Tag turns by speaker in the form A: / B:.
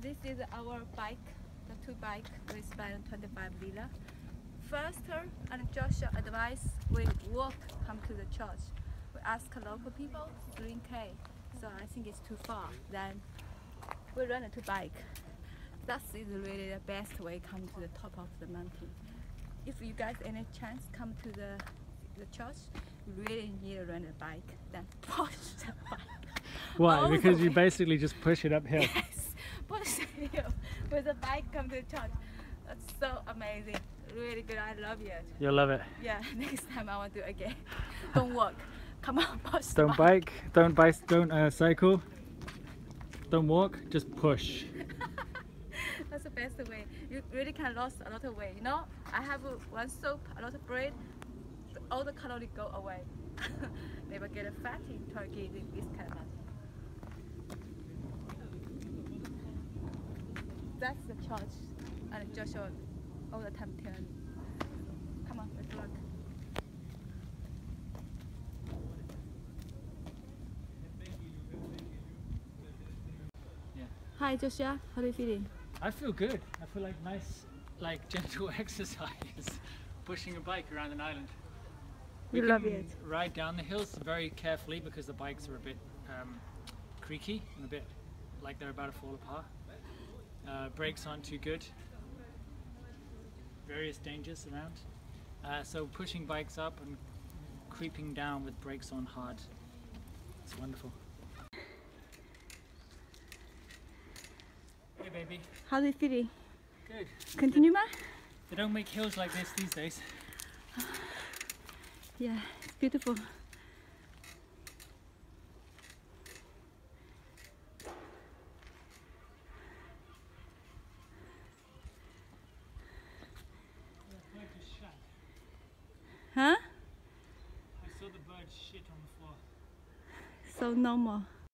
A: This is our bike, the two bike we spent 25 lira. First, and Joshua advice, we walk come to the church. We ask local people, 3K. So I think it's too far. Then we run a two bike. That is really the best way come to the top of the mountain. If you guys any chance come to the the church, you really need to run a bike. Then push the bike.
B: Why?
A: all the
B: Because you basically just push it uphill.
A: Yes, push the hill with a bike come to church. That's so amazing. Really good. I love it.
B: You'll love it.
A: Yeah, next time I want to do it again. Don't walk. Come on, push.
B: Don't bike, don't bike, don't uh, cycle, don't walk, just push.
A: That's the best way. You really can lose a lot of weight. You know, I have one soup, a lot of bread, all the calories go away. Never get a fat in Turkey in this kind of mountain. That's the church, and Joshua all the time tell me, "Come on, let's look."
B: Yeah.
A: Hi, Joshua. How are you feeling?
B: I feel good. I feel like nice, like gentle exercise, pushing a bike around an island.
A: You love it.
B: Ride down the hills very carefully because the bikes are a bit um, creaky and a bit like they're about to fall apart. Uh, brakes aren't too good. Various dangers around. Uh, so pushing bikes up and creeping down with brakes on hard. It's wonderful. Hey baby,
A: How are you feeling?
B: good.
A: Continue, ma?
B: They don't make hills like this these days.
A: Yeah, it's beautiful.
B: Bird shit on the floor.
A: So normal.